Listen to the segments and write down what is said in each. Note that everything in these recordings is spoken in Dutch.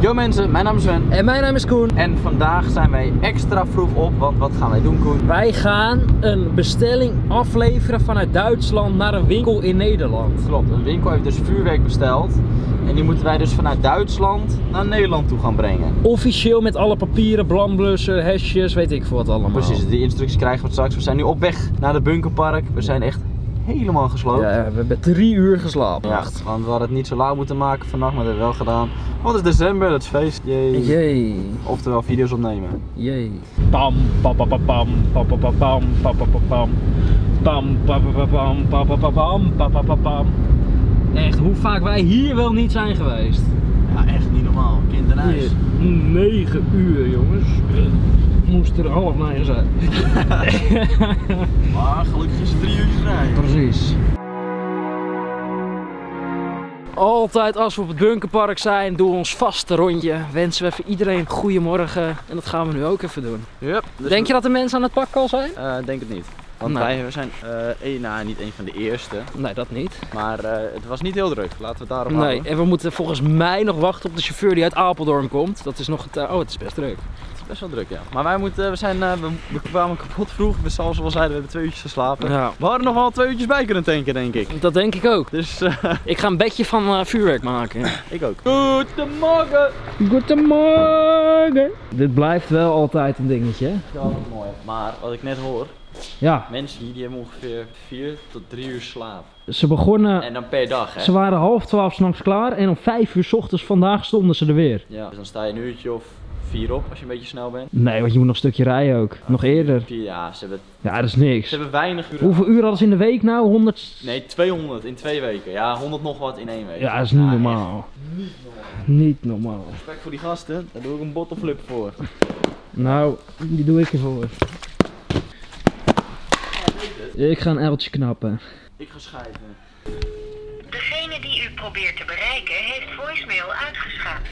Yo mensen, mijn naam is Sven. En mijn naam is Koen. En vandaag zijn wij extra vroeg op, want wat gaan wij doen Koen? Wij gaan een bestelling afleveren vanuit Duitsland naar een winkel in Nederland. Klopt, een winkel heeft dus vuurwerk besteld. En die moeten wij dus vanuit Duitsland naar Nederland toe gaan brengen. Officieel met alle papieren, brandblussen, hesjes, weet ik veel wat allemaal. Precies, die instructies krijgen we straks. We zijn nu op weg naar de bunkerpark. We zijn echt helemaal gesloopt. Ja, we hebben drie uur geslapen. Ja, echt. want we hadden het niet zo lauw moeten maken vannacht, maar dat hebben we wel gedaan. Want het is december, dat is feest. Jee. Jee, Oftewel video's opnemen. jee. Pam, pam, pam, pam, pam, pam, pam, pam, pam, pam, pam, pam, pam. Pam, pam, pam, pam, pam, pam, pam, pam, pam, pam, pam, pam. Echt, hoe vaak wij hier wel niet zijn geweest. Ja, echt niet normaal. Kind en huis. Hier, 9 uur jongens. Moest er half negen zijn. Maar gelukkig is het drie uurtjes rijden. Precies. Altijd als we op het bunkerpark zijn, doen we ons vaste rondje. Wensen we even iedereen goedemorgen. En dat gaan we nu ook even doen. Yep. Dus Denk je dat de mensen aan het pakken al zijn? Uh, denk het niet. Want Nee. wij we zijn, eh een, nou, niet een van de eerste, Nee, dat niet. maar eh, het was niet heel druk. Laten we het daarop Nee, houden. en we moeten volgens mij nog wachten op de chauffeur die uit Apeldoorn komt. Dat is nog het. eh, oh, het is best druk. Best wel druk, ja. Maar wij moeten, we zijn, eh, we, we kwamen kapot vroeg. We, zoals we al zeiden, we hebben twee uurtjes geslapen. Ja. We hadden nog wel twee uurtjes bij kunnen tanken, denk ik. Dat denk ik ook. Dus eh, Ik ga een bedje van eh, vuurwerk maken. ik ook. Goedemorgen! Goedemorgen. Dit blijft wel altijd een dingetje. hè? Ja, dat is mooi. Maar wat ik net hoor, Ja, mensen hier die hebben ongeveer 4 tot 3 uur slaap. ze begonnen. En dan per dag, hè? Ze waren half twaalf s'nachts klaar en om vijf uur s ochtends vandaag stonden ze er weer. Ja. Dus dan sta je een uurtje of 4 op als je een beetje snel bent. Nee, want je moet nog een stukje rijden ook. Nog eerder. Vier, ja, ze hebben, Ja, dat is niks. ze hebben weinig uren. Hoeveel uur hadden ze in de week nou? 100? Nee, 200 in twee weken. Ja, 100 nog wat in één week. Ja, dat is niet echt normaal. Niet normaal. Respect voor die gasten, daar doe ik een bottleflip voor. Nou, die doe ik ervoor. Ik ga een uiltje knappen. Ik ga schijven. Degene die u probeert te bereiken heeft voicemail uitgeschakeld.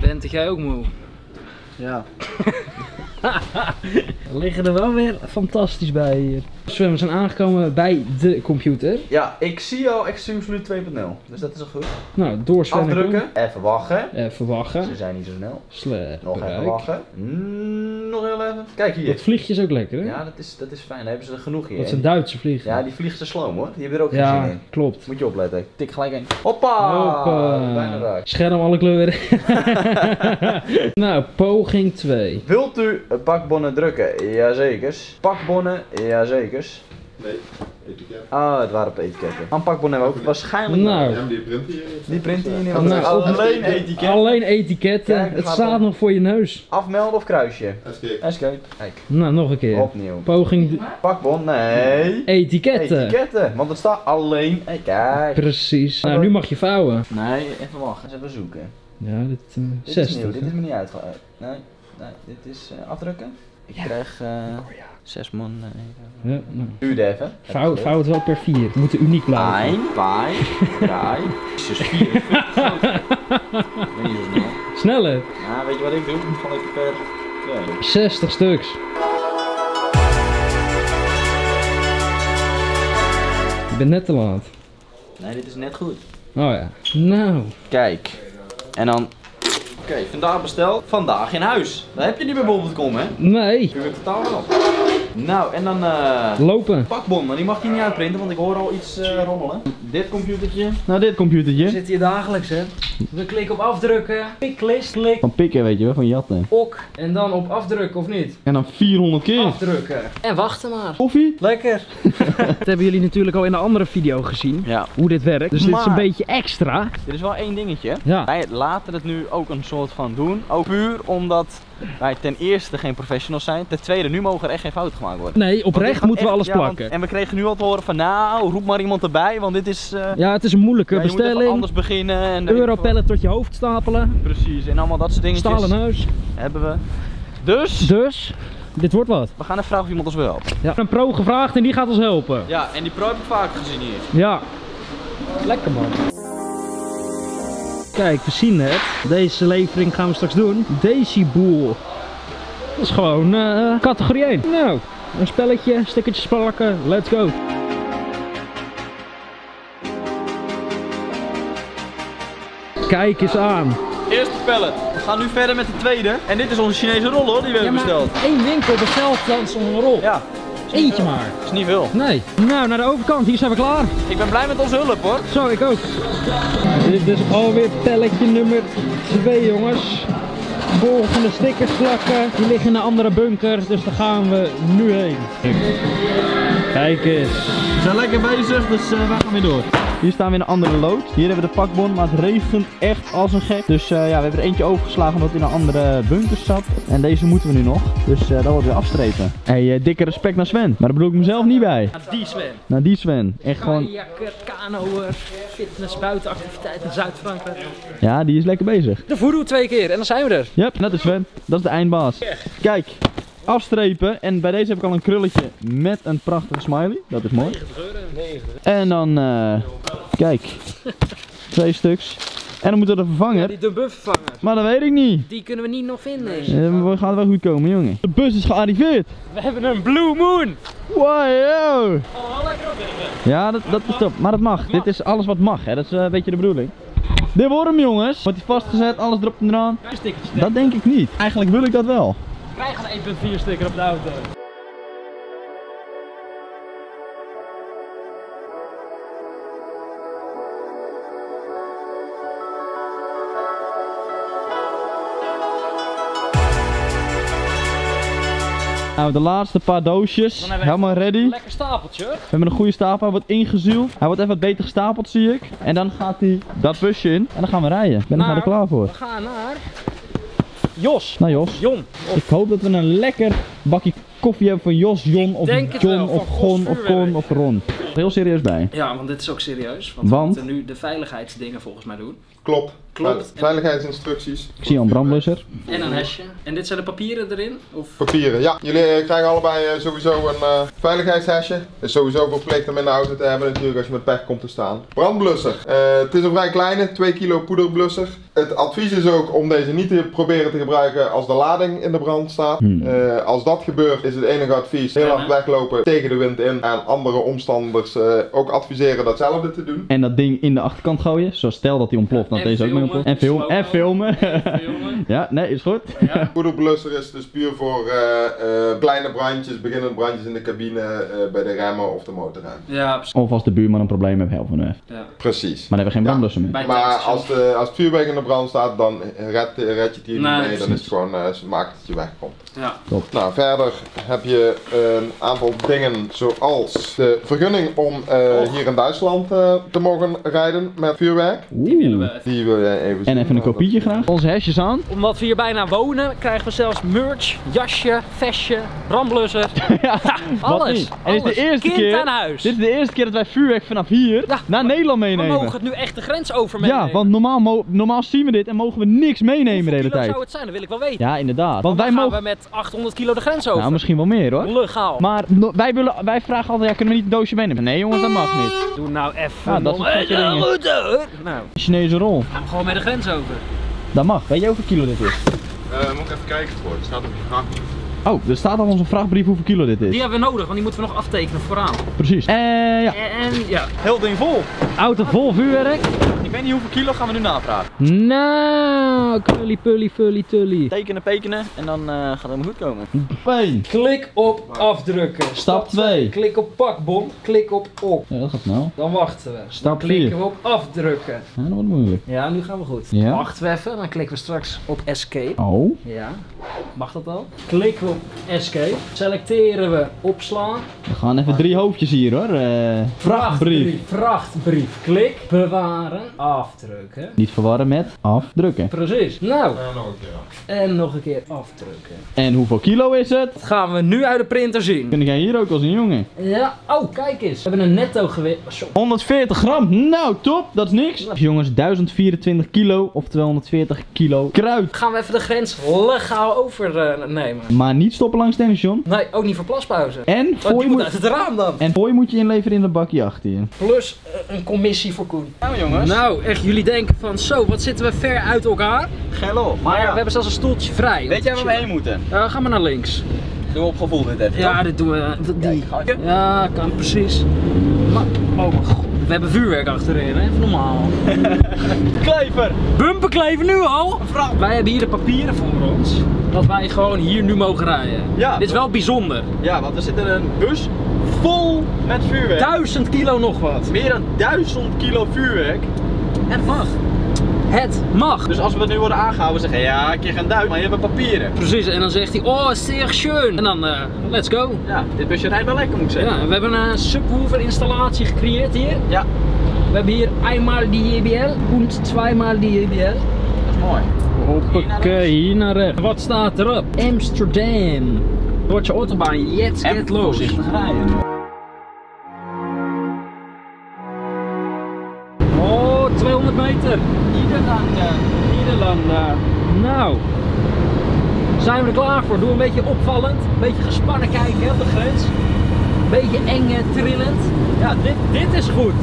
Bent jij ook moe? Ja. We liggen er wel weer fantastisch bij hier. We zijn aangekomen bij de computer. Ja, ik zie al Extreme Salute 2.0. Dus dat is al goed. Nou, door Sven Afdrukken. Even wachten. Even wachten. Ze zijn niet zo snel. Slecht Nog even wachten. Mm, nog heel even. Kijk hier. Dat vliegje is ook lekker, hè? Ja, dat is, dat is fijn. Daar hebben ze er genoeg hier. Dat is een Duitse vlieg. Ja, die vliegt te sloom hoor. Die hebben er ook geen Ja, zin in. klopt. Moet je opletten. Tik gelijk in. Hoppa! Hoppa. Bijna raak. Scherm alle kleuren. nou, poging 2. Wilt u pakbonnen drukken? Jazekers. Pakbonnen? Jazekers. Nee, etiket. Ah, het waren op etiketten. Aan pakbonnen hebben we ook waarschijnlijk Nou. Ja, die print hier. Die printen hier niet Nou, meer. op- Alleen etiket. Alleen etiketten. Kijk, het staat nog voor je neus. Afmelden of kruisje? Escape. Escape. Kijk. Nou, nog een keer. Opnieuw. Poging Pakbon? Nee. etiketten. Etiketten. Want er staat alleen. Kijk. Precies. Nou, nu mag je vouwen. Nee, even wachten. Eens even zoeken. Ja, dit uh, Dit 60. is nieuw. Dit is me niet uitgehaald. Nee, nee. Dit is eh, afdrukken. Ik krijg eh zes man. eh, Ja, nou. Duurde even. Vouw, vouw het wel per 4. Het moet uniek blijven. Pijn, pijn, draai. Jezus, vier. Ik ben niet zo snel. Sneller. Ja, weet je wat ik doe? Gewoon even per twee. 60 stuks. Je bent net te laat. Nee, dit is net goed. Oh ja. Nou. Kijk. En dan... Oké, vandaag besteld. Vandaag in huis. Dat heb je niet bij bol.com, hè? Nee. Nu weer totaal wel. Nou, en dan eh Lopen. pakbon. Maar die mag je niet uitprinten, want ik hoor al iets eh, rommelen. Dit computertje. Nou, dit computertje. zitten hier dagelijks, hè. We klikken op afdrukken. Piklist, klik, Van pikken, weet je wel, van jatten. ok. En dan op afdrukken, of niet? En dan 400 keer. Afdrukken. En wachten maar. Koffie? Lekker. dat hebben jullie natuurlijk al in de andere video gezien. Ja. Hoe dit werkt. Dus dit is een beetje extra. Dit is wel één dingetje. Ja. Wij laten het nu ook een soort van doen. Ook puur omdat wij ten eerste geen professionals zijn. Ten tweede, nu mogen er echt geen fouten gemaakt worden. Nee, oprecht moeten we echt- alles ja, want- plakken. en we kregen nu al te horen van nou, roep maar iemand erbij, want dit is... eh, Ja, het is een moeilijke ja, bestelling. anders beginnen. En Europallet tot je hoofd stapelen. Precies, en allemaal dat soort dingetjes Stalen neus. hebben we. Dus, Dus, dit wordt wat. we gaan even vragen of iemand ons wil helpen. Ja. Een pro gevraagd en die gaat ons helpen. Ja, en die pro heb ik vaak gezien hier. Ja. Lekker man. Kijk, we zien het. Deze levering gaan we straks doen. Desiboel. Dat is gewoon eh, categorie 1. Nou, een spelletje, stickertjes plakken, let's go. Kijk eens aan. Eerste pallet. We gaan nu verder met de tweede. En dit is onze Chinese rol hoor, die we hebben besteld. één winkel bestelt dan zo'n rol. Ja, Eentje maar. is niet veel. Nee. Nou, naar de overkant. Hier zijn we klaar. Ik ben blij met onze hulp hoor. Zo, ik ook. Dit is alweer pelletje nummer 2, jongens. Volgende stickers plakken. Die liggen in een andere bunker, dus daar gaan we nu heen. Kijk eens. We zijn lekker bezig, dus uh, we gaan weer door. Hier staan we in een andere lood. Hier hebben we de pakbon, maar het regent echt als een gek. Dus eh, ja, we hebben er eentje overgeslagen omdat hij in een andere bunker zat. En deze moeten we nu nog. Dus eh, dat wordt weer afstrepen. Hey, eh, dikke respect naar Sven. Maar daar bedoel ik mezelf niet bij. Die Sven. Naar die Sven. Echt gewoon, kanoer, fitness, buitenactiviteit in Zuid-Frankrijk. ja, die is lekker bezig. De voodoo twee keer en dan zijn we er. Yep, dat is Sven. Dat is de eindbaas. Kijk, afstrepen. En bij deze heb ik al een krulletje met een prachtige smiley. Dat is mooi. En dan, eh, kijk, twee stuks. En dan moeten we de vervanger. Die de buff vervangen. Maar dat weet ik niet. Die kunnen we niet nog vinden. Eh, we gaan wel goed komen, jongen. De bus is gearriveerd. We hebben een Blue Moon. Wow. Ja, dat, dat is top. Maar dat mag. Dit is alles wat mag, hè. Dat is eh, een beetje de bedoeling. Dit wordt hem, jongens. Wordt hij vastgezet, alles erop en eraan. Een stickertje. Dat denk ik niet. Eigenlijk wil ik dat wel. We krijgen een 1.4 sticker op de auto. Nou, de laatste paar doosjes. We Helemaal ready. Een We lekker stapeltje hoor. hebben een goede stapel. Hij wordt ingezuild. Hij wordt even wat beter gestapeld, zie ik. En dan gaat hij dat busje in. En dan gaan we rijden. Ik ben Maar- er klaar voor. We gaan naar Jos. Nou, Jos. Jon. Ik hoop dat we een lekker bakje koffie hebben van Jos, Jon of denk het John wel, of van Gon of Con of Ron. Heel serieus bij. Ja, want dit is ook serieus. Want, Want? we moeten nu de veiligheidsdingen volgens mij doen. Klopt. Klopt. Ve- Veiligheidsinstructies. Ik zie al een brandblusser. En een hesje. En dit zijn de papieren erin? Of... Papieren, ja. Jullie eh, krijgen allebei eh, sowieso een eh, veiligheidshesje. Is sowieso verplicht om in de auto te hebben natuurlijk als je met pech komt te staan. Brandblusser. Eh, het is een vrij kleine, 2 kilo poederblusser. Het advies is ook om deze niet te proberen te gebruiken als de lading in de brand staat. Hmm. Eh, als dat gebeurt is het enige advies heel hard weglopen tegen de wind in. En andere omstanders eh, ook adviseren datzelfde te doen. En dat ding in de achterkant gooien. Zo stel dat hij ontploft, dan deze ook mee ontploft. En filmen. En filmen. Filmen. ja, nee, is goed. Ja. Poederblusser is dus puur voor eh, eh, kleine brandjes, beginnende brandjes in de cabine, eh, bij de remmen of de motorrem. Ja, precies. Of als de buurman een probleem heeft, helpen we. Ja. Precies. Maar dan hebben we geen Ja. brandblusser meer. Maar als, de, als het vuurwerk in de brand staat, dan red, red je het hier Nee, niet mee. Dan is het gewoon, ze maakt dat je wegkomt. Ja. Nou, verder heb je een aantal dingen zoals de vergunning om eh, hier in Duitsland eh, te mogen rijden met vuurwerk. willen we. Die wil jij even zien. En even een kopietje graag. Onze hesjes aan. Omdat we hier bijna wonen, krijgen we zelfs merch, jasje, vestje, brandblusser. ja, Alles. En dit is de eerste Kind keer. aan huis. Dit is de eerste keer dat wij vuurwerk vanaf hier Ja, naar Nederland We meenemen. mogen het nu echt de grens over meenemen. Ja, want normaal, normaal zien we dit en mogen we niks meenemen de Hoeveel hele kilo tijd. zou het zijn? Dat wil ik wel weten. Ja, inderdaad. Want Want wij mogen. we met 800 kilo de grens over. Nou, misschien wel meer hoor. Legaal. Maar no- wij, willen, wij vragen altijd, ja, kunnen we niet een doosje meenemen? Nee jongens, dat mag niet. Doe nou even. Ja, dat goed hoor. Nou, Chinese rol. gaan we gewoon met de grens over. Dat mag. Weet je hoeveel kilo dit is? Eh, moet ik even kijken voor. Het staat op je vraag. Oh, er staat al onze vrachtbrief hoeveel kilo dit is. Die hebben we nodig, want die moeten we nog aftekenen vooraan. Precies. Eh ja. En ja. Heel ding vol. Auto vol vuurwerk. Ik weet niet hoeveel kilo gaan we nu navragen. Nou, kully pully fully tully. Tekenen, pekenen en dan eh, gaat het helemaal goed komen. Fijn. Klik op afdrukken. Stap twee. Klik op pakbon. Klik op op. Ja, dat gaat snel. Dan wachten we. Stap Dan klikken vier. we op afdrukken. Ja, dat wordt moeilijk. Ja, nu gaan we goed. Ja. Wachten we even, dan klikken we straks op escape. Oh. Ja, mag dat al? Klikken we op escape. Selecteren we opslaan. We gaan even drie hoofdjes hier hoor. Eh vrachtbrief. Vrachtbrief. Klik. Bewaren. Afdrukken. Niet verwarren met afdrukken. Precies. Nou, Ja, nog een keer. en nog een keer afdrukken. En hoeveel kilo is het? Dat gaan we nu uit de printer zien. Kun jij hier ook wel zien, jongen? Ja, oh kijk eens. We hebben een netto gewicht. Zo. 140 gram. Nou, top. Dat is niks. Jongens, 1024 kilo. Oftewel 140 kilo kruid. Gaan we even de grens legaal overnemen. Maar niet stoppen langs de Station. Nee, ook niet voor plaspauze. En Want fooi die moet moet, uit het raam dan. en fooi moet je inleveren in de bakje achter je. Plus eh, een commissie voor Koen. Nou jongens. Nou, echt, jullie denken van zo, wat zitten we ver uit elkaar. Gello. Maar we hebben zelfs een stoeltje vrij. Weet jij waar we heen moeten? Ja, ga maar naar links. Doe op gevoel dit even. Ja, dit doen we. dat- Die. Kijk, ga ik. Ja, kan precies. Maar, oh mijn god. We hebben vuurwerk achterin, hè? Even normaal. Klever! Bumperkleven nu al? Wij hebben hier de papieren voor ons. Dat wij gewoon hier nu mogen rijden. Ja. Dit is wel bijzonder. Ja, want we zitten in een bus vol met vuurwerk. Duizend kilo nog wat. Meer dan 1000 kilo vuurwerk. Het mag. Het mag. Dus als we nu worden aangehouden, zeggen ja, ik je geen duit, maar je hebt papieren. Precies, en dan zegt hij, oh, zeer schön. En dan, eh, let's go. Ja, dit busje rijdt wel lekker, moet ik zeggen. Ja, we hebben een subwoofer installatie gecreëerd hier. Ja, We hebben hier eenmaal die JBL en tweemaal die JBL. dat is mooi. Hoppakee, hier naar rechts. Wat staat erop? Amsterdam. Deutsche Autobahn, jetzt geht los. voorzichtig rijden. Meter. Nederlanden. Nederlanden. Nou, zijn we er klaar voor? Doe een beetje opvallend, een beetje gespannen kijken hè, op de grens. Een beetje eng eh, trillend. Ja, dit, dit is goed.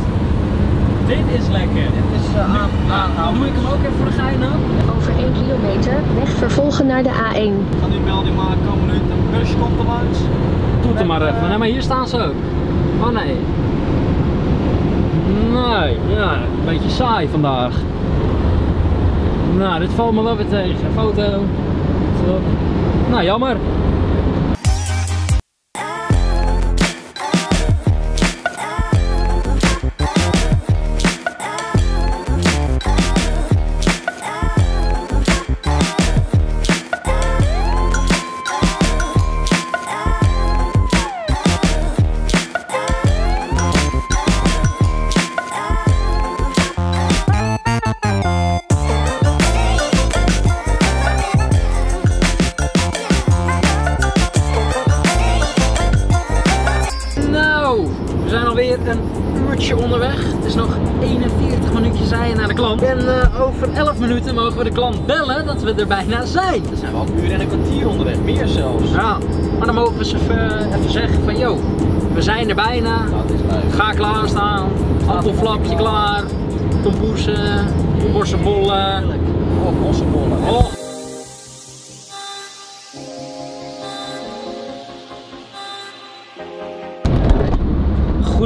Dit is lekker. Dit is uh, aan, Doe ik hem ook even voor de gein aan? Over 1 kilometer weg vervolgen naar de A1. Ik ga nu melding maken, komende minuut een bus komt er langs. Doe het er maar even. Nee, maar hier staan ze ook. Oh nee. Nee, ja, een beetje saai vandaag. Nou, dit valt me wel weer tegen. Foto. Zo. Nou, jammer. Over 11 minuten mogen we de klant bellen dat we er bijna zijn. Dan zijn we al een uur en een kwartier onderweg, meer zelfs. Ja, maar dan mogen we ze even, even zeggen van yo, we zijn er bijna. Ga klaarstaan. Appelflapje klaar. Tompoesen, worstenbollen. Oh, ossenbollen. Oh.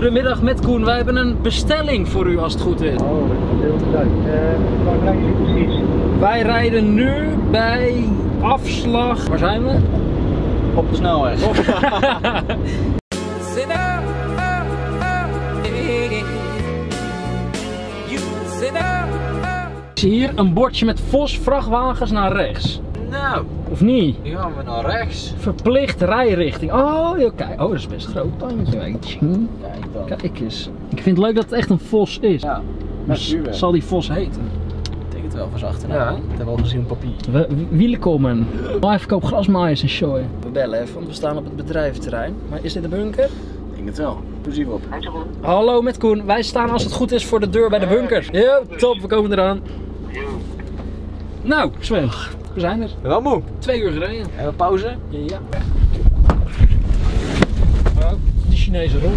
Goedemiddag met Koen, wij hebben een bestelling voor u als het goed is. Oh, dat is heel leuk. Uh, waar rijden jullie precies? Wij rijden nu bij afslag. Waar zijn we? Op de snelweg. Ik zie hier een bordje met Vos vrachtwagens naar rechts. Nou, Of niet? nu gaan we naar rechts. Verplicht rijrichting. Oh, ja, kijk. Oh, dat is best een groot tandje. weet je. Kijk dan. Kijk eens. Ik vind het leuk dat het echt een Vos is. Ja, met Dus zal die Vos heten? Ik denk het wel van. Ja. Ja. Ik heb al gezien op papier. We, wielen komen. Oh, even koop grasmaaiers en show. We bellen even, want we staan op het bedrijventerrein. Maar is dit de bunker? Ik denk het wel. Plezier op. Hallo met Koen. Wij staan als het goed is voor de deur bij de bunker. Yo, top. We komen eraan. Nou, Sven. We zijn er. Wel moe. Twee uur gereden. Even pauze. Ja. Oh, de Chinese rol.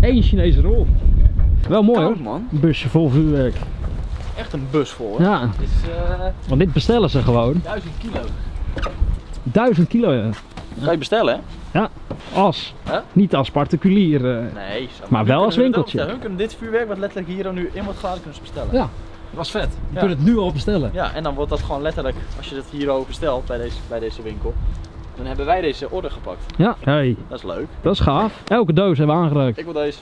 Eén Chinese rol. Wel mooi Koud, hoor. man. Een busje vol vuurwerk. Echt een bus vol. Hè? Ja, is eh want dit bestellen ze gewoon. 1000 kilo. Duizend kilo ja. Kan je bestellen, hè? Ja, als. Huh? Niet als particulier. eh. Nee. zo. Maar wel als kunnen we winkeltje. bestellen. Hun kunnen dit vuurwerk, wat letterlijk hier al nu in wordt geladen, kunnen ze bestellen. Ja, dat was vet. Je Ja. kunt het nu al bestellen. Ja, en dan wordt dat gewoon letterlijk, als je het hierover bestelt bij deze, bij deze winkel, dan hebben wij deze order gepakt. Ja, hey, Dat is leuk. dat is gaaf. Elke doos hebben we aangereikt. Ik wil deze.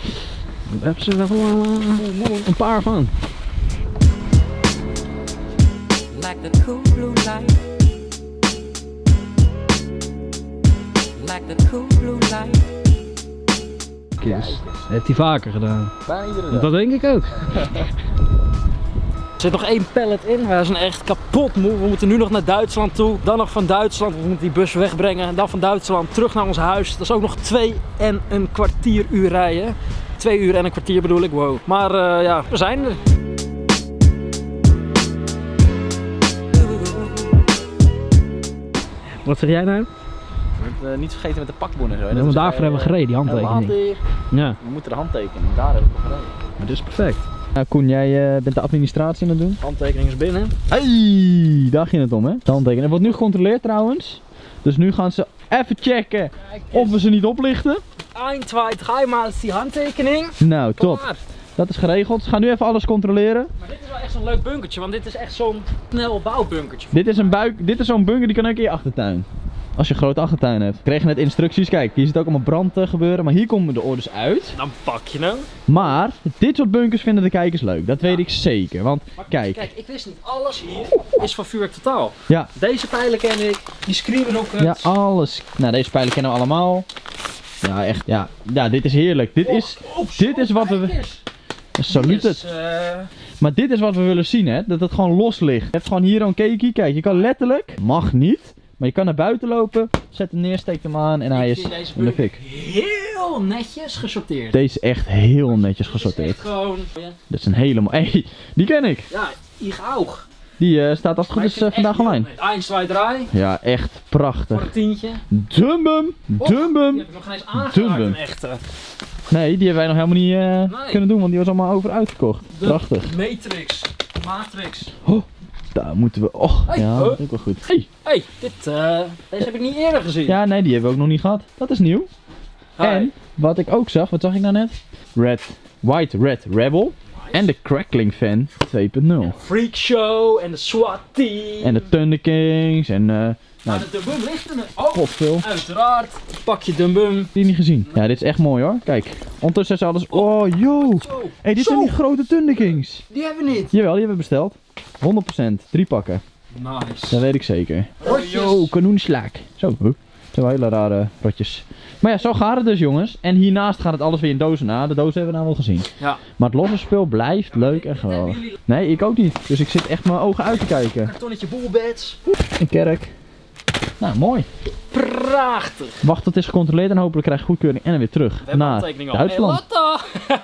Daar hebben ze er wel eh, een paar van. like the cool blue light. Like the cool blue light. Kies. Dat heeft hij vaker gedaan. Bijna iedere dag. Dat denk ik ook. Er zit nog één pallet in. We zijn echt kapot moe. We moeten nu nog naar Duitsland toe. Dan nog van Duitsland. We moeten die bus wegbrengen. En dan van Duitsland terug naar ons huis. Dat is ook nog twee en een kwartier uur rijden. Twee uur en een kwartier bedoel ik. Wow. Maar eh, ja, we zijn er. Wat zeg jij nou? Eh, niet vergeten met de pakboen en zo. want daarvoor hebben we eh, gereden, die handtekening. hebben we hand- Ja, We moeten de handtekening. Daar hebben we gereden. maar dit is perfect. Nou Koen, jij eh, bent de administratie aan het doen. Handtekening is binnen. Hey, daar ging het om hè? De handtekening. Wordt nu gecontroleerd trouwens. Dus nu gaan ze even checken of we ze niet oplichten. 1, 2, 3 maal die handtekening. Nou, top. Dat is geregeld. We gaan nu even alles controleren. Maar dit is wel echt zo'n leuk bunkertje, want dit is echt zo'n snel bouwbunkertje. Dit is een buik, dit is zo'n bunker die kan ook in je achtertuin. Als je een grote achtertuin hebt. We kregen net instructies. Kijk, hier zit ook allemaal brand te gebeuren. Maar hier komen de orders uit. Dan pak je hem. Maar dit soort bunkers vinden de kijkers leuk. Dat weet ik zeker. Want kijk, Kijk, ik wist niet, alles hier is van vuurwerk totaal. ja, Deze pijlen ken ik, die screenrockets. ja, alles. Nou, deze pijlen kennen we allemaal. Ja, echt. Ja, ja dit is heerlijk. Dit is, dit is wat we. Salut het. Is, eh, Maar dit is wat we willen zien, hè? Dat het gewoon los ligt. Je hebt gewoon hier een keekie. Kijk, je kan letterlijk, mag niet, maar je kan naar buiten lopen, zet hem neer, steekt hem aan en hij is vind deze in de bunker fik. heel netjes gesorteerd. Deze is echt heel netjes Dit is gesorteerd. gewoon, Dat is een hele mooie. Hey, die ken ik. ja, ich auch. Die eh, staat als het goed is eh, vandaag online. 1, 2, 3. Ja, echt Voor prachtig. een tientje. Dumbum, Die dumbum. heb ik nog geen eens aangeraakt, echte. Nee, die hebben wij nog helemaal niet eh, Nee. kunnen doen, want die was allemaal over uitgekocht. Prachtig. Matrix. Matrix. Daar moeten we. Och, Hey, ja, dat is ook wel goed. Hey. hey, dit, eh, deze heb ik niet eerder gezien. Ja, nee, die hebben we ook nog niet gehad. Dat is nieuw. Hi. En wat ik ook zag, wat zag ik nou net? Red, White Red Rebel. En de Crackling Fan 2.0. Freak Show en de SWAT team. En de Thunder Kings en. eh Nou, de Dumbum ligt er nu. Oh, veel. uiteraard. Pak je Dumbum. Die niet gezien. Ja, dit is echt mooi hoor. Kijk, ondertussen is alles. Oh, yo. Zo, hey, dit Zo. zijn die grote Thunder Kings. die hebben we niet. Jawel, die hebben we besteld. 100%. Drie pakken. Nice. Dat weet ik zeker. Rotjes. Yo, kanoenslaak. Zo, huh. Dat zijn wel hele rare rotjes. Maar ja, zo gaat het dus jongens. En hiernaast gaat het alles weer in dozen na. De dozen hebben we nou wel gezien. Ja. Maar het losse speel blijft leuk en geweldig. Nee, ik ook niet. Dus ik zit echt mijn ogen uit te kijken. Kartonnetje boelbeds. Een kerk. Nou, mooi. Prachtig. Wacht het is gecontroleerd en hopelijk krijg je goedkeuring en dan weer terug. We Naar. Duitsland.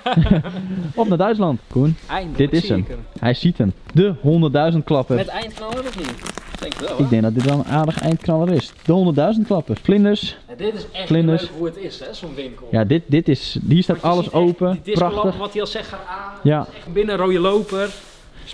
Hey. Op naar Duitsland. Koen, Eindelijk dit is hem. Hij ziet hem. De 100.000 klappen. Met eindknaller of niet? Ik Denk wel? Ik denk dat dit wel een aardig eindknaller is. De 100.000 klappen. Vlinders. Ja, dit is echt Vlinders. leuk hoe het is, hè, zo'n winkel. Ja, dit, dit is, hier staat alles ziet echt open. Die Prachtig. wat hij al zegt, gaat aan. Ja. Echt binnen rode loper.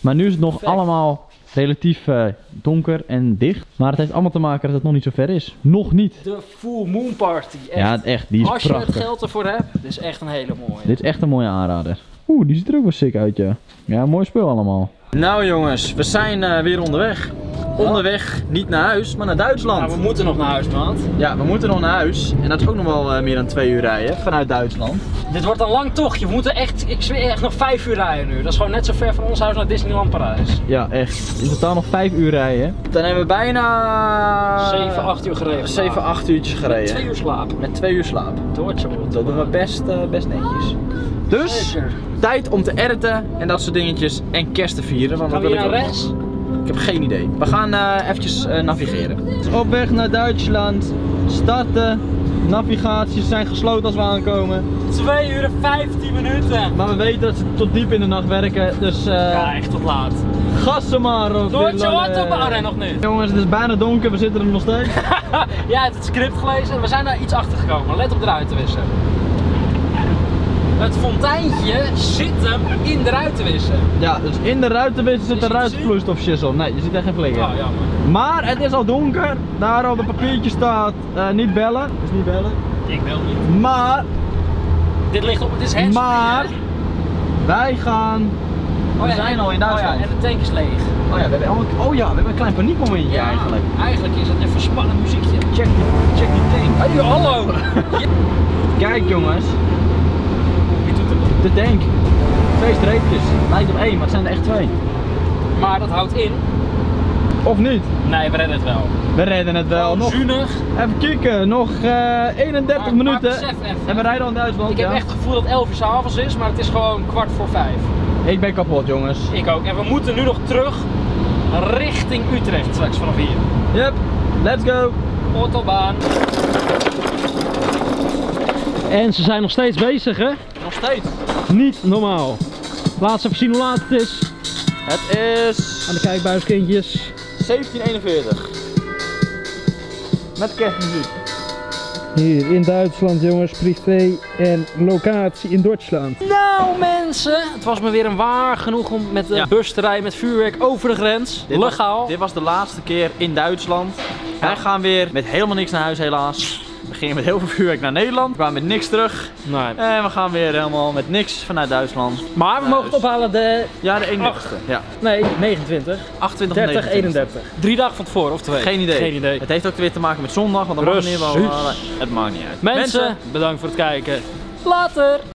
Maar nu is het nog Perfect. allemaal relatief eh, donker en dicht. Maar het heeft allemaal te maken dat het nog niet zo ver is. Nog niet. De Full Moon Party. Echt. Ja, het echt. Die is Als je het prachtig. geld ervoor hebt, dit is echt een hele mooie. Dit is echt een mooie aanrader. Oeh, die ziet er ook wel sick uit, ja. Ja, mooi speel allemaal. Nou jongens, we zijn eh, weer onderweg. Onderweg, niet naar huis, maar naar Duitsland. Nou, we moeten nog naar huis, maat. Ja, we moeten nog naar huis. En dat is ook nog wel eh, meer dan twee uur rijden vanuit Duitsland. Dit wordt een lang tochtje. We moeten echt, ik zweer echt nog vijf uur rijden nu. Dat is gewoon net zo ver van ons huis naar Disneyland Parijs. Ja, echt. In totaal nog vijf uur rijden. Dan hebben we bijna... 7, 8 uur gereden. 7, 8 uurtjes gereden. Twee uur slapen. Met twee uur slaap. Deutsche Dat doen we best, eh, best netjes. Dus, Zeker. tijd om te editen en dat soort dingetjes. En kerst te vieren. Want Gaan we wil hier ik naar rechts? Ik heb geen idee. We gaan eh eventjes eh, navigeren. Op weg naar Duitsland. Starten. Navigaties zijn gesloten als we aankomen. 2 uur en 15 minuten. Maar we weten dat ze tot diep in de nacht werken. Dus eh Ja, echt tot laat. gassen maar op eh. Autobahn. Nog niet. Jongens, het is bijna donker. We zitten er nog steeds. Hebt het script gelezen en we zijn daar iets achter gekomen. Let op de ruitenwisser. Het fonteintje zit hem in de ruitenwisser. Ja, dus in de ruitenwissel zit een shizzle. Nee, je ziet echt geen flikker. Oh, jammer. Maar het is al donker. Daar op het papiertje staat eh, niet bellen. Dus niet bellen. Ik wil niet. Maar, Dit ligt op, het is handsfree, maar, wij gaan... Oh we zijn al in Duitsland. Oh ja, en de tank is leeg. Oh ja, we hebben, allemaal- oh ja, we hebben een klein paniekmomentje eigenlijk. Eigenlijk is het even spannend muziekje. Check die, check die tank. Hey, hallo! Kijk jongens? De tank. Twee streepjes. Lijkt op één, maar het zijn er echt twee. Maar dat houdt in. Of niet? Nee, we redden het wel. We redden het wel. Nog, Zuinig. even kijken, nog eh, 31 Maar- maar minuten. En we rijden al in Duitsland. Ik heb echt het gevoel dat 11 uur 's avonds is, maar het is gewoon kwart voor vijf. Ik ben kapot jongens. Ik ook. En we moeten nu nog terug richting Utrecht straks vanaf hier. Yep, let's go. Autobaan. En ze zijn nog steeds bezig, hè? Nog steeds. Niet normaal. Laat even zien hoe laat het is. Het is Aan de kijkbuiskindjes. 1741. Met kerstmuziek. Hier in Duitsland, jongens. Privé en locatie in Duitsland. Nou, mensen. Het was me weer een waar genoeg om met de Ja. bus te rijden met vuurwerk over de grens. Dit was- Legaal. dit was de laatste keer in Duitsland. Wij gaan weer met helemaal niks naar huis helaas. We gingen met heel veel vuurwerk naar Nederland. We kwamen met niks terug. Nee. En we gaan weer helemaal met niks vanuit Duitsland. Maar we mogen het ophalen de... Ja, de 31ste. Ja, Nee, 29. 28 of 30, 29. 31. Drie dagen van tevoren, of twee? Geen idee. Geen idee. Het heeft ook weer te maken met zondag, want dan mag het niet. Bla. Het maakt niet uit. Mensen, bedankt voor het kijken. Later!